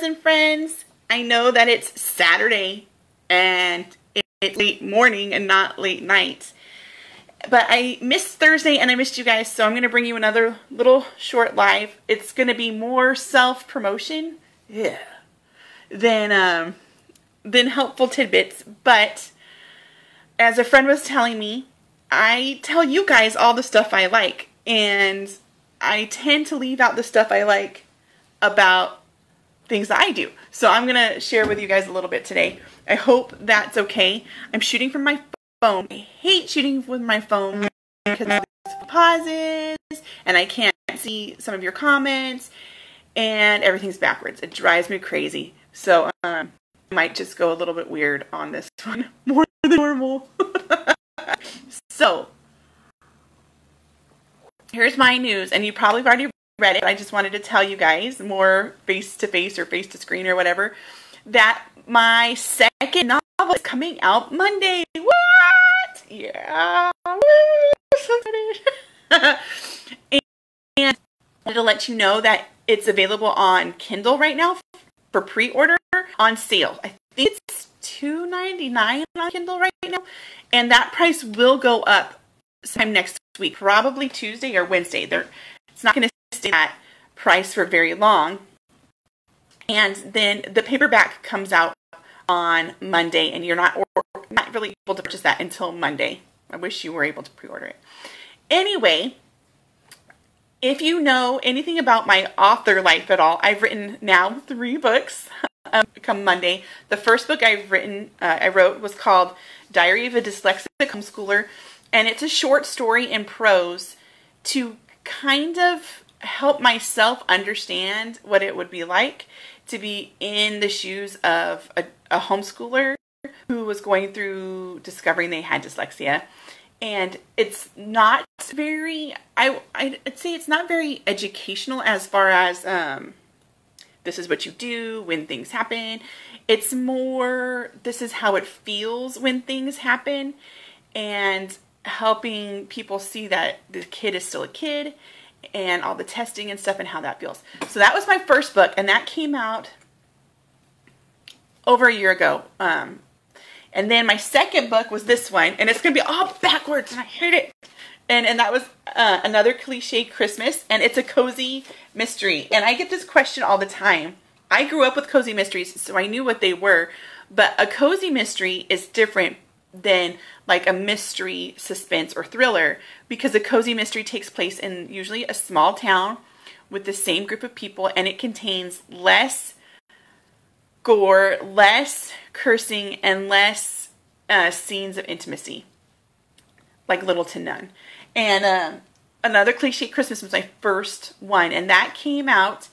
and friends. I know that it's Saturday and it's late morning and not late night. But I missed Thursday and I missed you guys, so I'm going to bring you another little short live. It's going to be more self-promotion yeah, than, um, than helpful tidbits. But as a friend was telling me, I tell you guys all the stuff I like. And I tend to leave out the stuff I like about things that I do. So I'm going to share with you guys a little bit today. I hope that's okay. I'm shooting from my phone. I hate shooting with my phone because of pauses and I can't see some of your comments and everything's backwards. It drives me crazy. So um, I might just go a little bit weird on this one more than normal. so here's my news and you probably have already read it. I just wanted to tell you guys more face to face or face to screen or whatever that my second novel is coming out Monday. What? Yeah. and, and to let you know that it's available on Kindle right now for pre-order on sale. I think it's $2.99 on Kindle right now. And that price will go up sometime next week, probably Tuesday or Wednesday. There, it's not going to stay at price for very long. And then the paperback comes out on Monday, and you're not not really able to purchase that until Monday. I wish you were able to pre-order it. Anyway, if you know anything about my author life at all, I've written now three books. Um, come Monday, the first book I've written, uh, I wrote was called Diary of a Dyslexic Homeschooler, and it's a short story in prose to kind of help myself understand what it would be like to be in the shoes of a, a homeschooler who was going through discovering they had dyslexia and it's not very I I'd say it's not very educational as far as um, this is what you do when things happen. It's more this is how it feels when things happen and helping people see that the kid is still a kid and all the testing and stuff and how that feels. So that was my first book and that came out over a year ago. Um, and then my second book was this one and it's going to be all backwards and I hate it. And, and that was uh, another cliche Christmas and it's a cozy mystery. And I get this question all the time. I grew up with cozy mysteries so I knew what they were. But a cozy mystery is different than like a mystery, suspense, or thriller because a cozy mystery takes place in usually a small town with the same group of people and it contains less gore, less cursing, and less uh, scenes of intimacy. Like little to none. And uh, another cliche Christmas was my first one, and that came out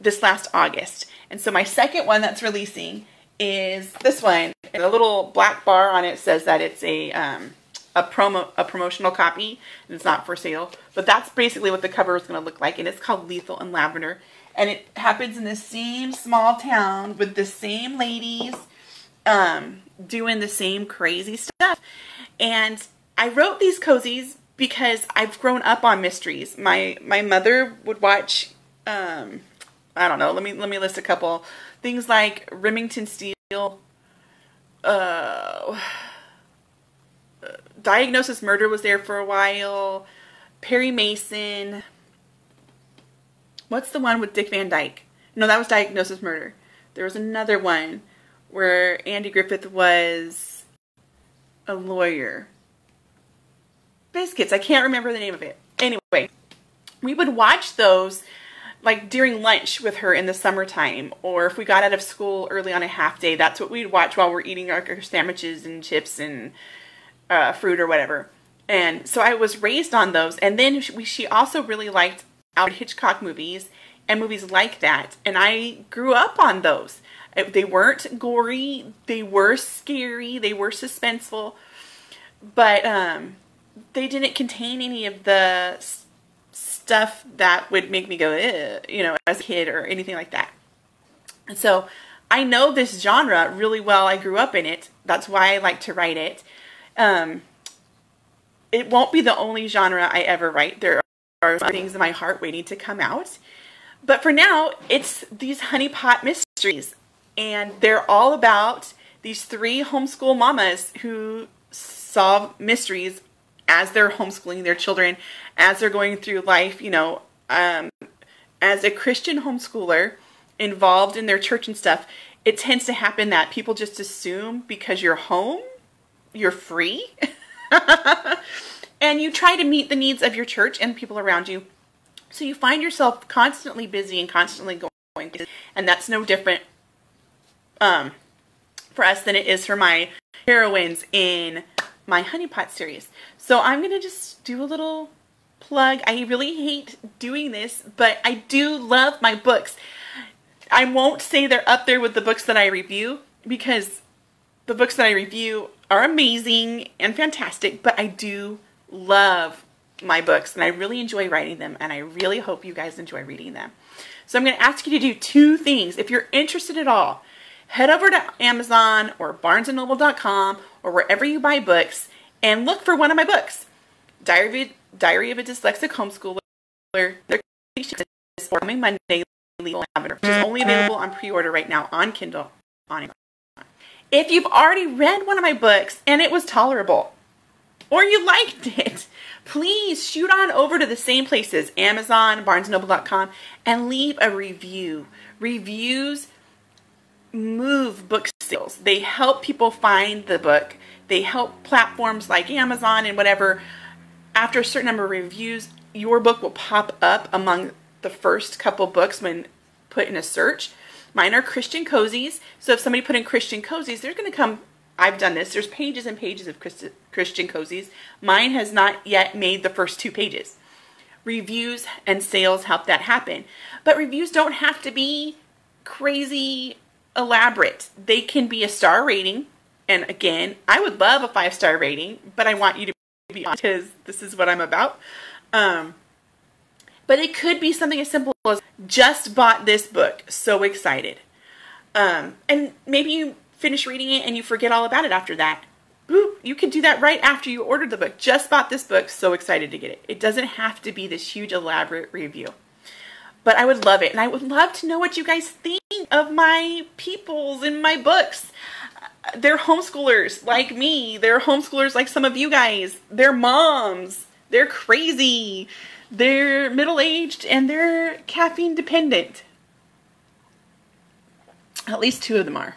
this last August. And so my second one that's releasing is this one. A little black bar on it says that it's a um, a promo a promotional copy and it's not for sale. But that's basically what the cover is going to look like, and it's called Lethal in Lavender. And it happens in the same small town with the same ladies um, doing the same crazy stuff. And I wrote these cozies because I've grown up on mysteries. My my mother would watch um, I don't know, let me let me list a couple things like Remington Steele uh, Diagnosis Murder was there for a while. Perry Mason. What's the one with Dick Van Dyke? No, that was Diagnosis Murder. There was another one where Andy Griffith was a lawyer. Biscuits. I can't remember the name of it. Anyway, we would watch those like during lunch with her in the summertime, or if we got out of school early on a half day, that's what we'd watch while we're eating our, our sandwiches and chips and uh, fruit or whatever. And so I was raised on those. And then she, she also really liked Alfred Hitchcock movies and movies like that. And I grew up on those. Uh, they weren't gory, they were scary, they were suspenseful, but um, they didn't contain any of the stuff that would make me go, you know, as a kid or anything like that. And so I know this genre really well. I grew up in it. That's why I like to write it. Um, it won't be the only genre I ever write. There are things in my heart waiting to come out. But for now, it's these honeypot mysteries Mysteries. And they're all about these three homeschool mamas who solve mysteries as they're homeschooling their children, as they're going through life, you know, um, as a Christian homeschooler involved in their church and stuff, it tends to happen that people just assume because you're home, you're free. and you try to meet the needs of your church and people around you. So you find yourself constantly busy and constantly going, and that's no different um, for us than it is for my heroines in my honeypot series. So I'm going to just do a little plug. I really hate doing this, but I do love my books. I won't say they're up there with the books that I review because the books that I review are amazing and fantastic, but I do love my books and I really enjoy writing them and I really hope you guys enjoy reading them. So I'm going to ask you to do two things. If you're interested at all, head over to Amazon or barnesandnoble.com or wherever you buy books and look for one of my books. Diary of, Diary of a Dyslexic Homeschooler. Their coming Monday, Lethal Lavender, which is mm-hmm. only available on pre-order right now on Kindle on Amazon. If you've already read one of my books and it was tolerable, or you liked it, please shoot on over to the same places, Amazon, BarnesNoble.com, and leave a review. Reviews move book sales. They help people find the book. They help platforms like Amazon and whatever. After a certain number of reviews, your book will pop up among the first couple books when put in a search. Mine are Christian cozies. So if somebody put in Christian cozies, they're going to come I've done this. There's pages and pages of Christian cozies. Mine has not yet made the first two pages. Reviews and sales help that happen. But reviews don't have to be crazy elaborate. They can be a star rating. And again, I would love a five star rating, but I want you to be honest because this is what I'm about. Um, but it could be something as simple as just bought this book, so excited. Um, and maybe you finish reading it and you forget all about it after that. You can do that right after you ordered the book. Just bought this book, so excited to get it. It doesn't have to be this huge elaborate review. But I would love it. And I would love to know what you guys think of my peoples in my books. They're homeschoolers like me. They're homeschoolers like some of you guys. They're moms. They're crazy. They're middle aged and they're caffeine dependent. At least two of them are.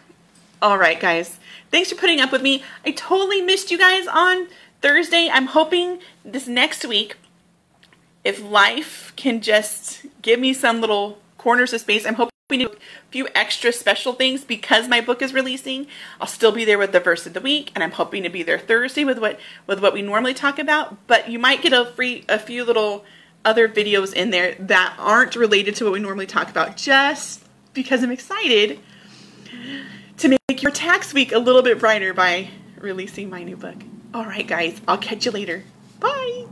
All right, guys. Thanks for putting up with me. I totally missed you guys on Thursday. I'm hoping this next week, if life can just give me some little corners of space, I'm hoping to do a few extra special things because my book is releasing. I'll still be there with the verse of the week, and I'm hoping to be there Thursday with what with what we normally talk about. But you might get a free a few little other videos in there that aren't related to what we normally talk about, just because I'm excited to make your tax week a little bit brighter by releasing my new book. All right, guys, I'll catch you later. Bye.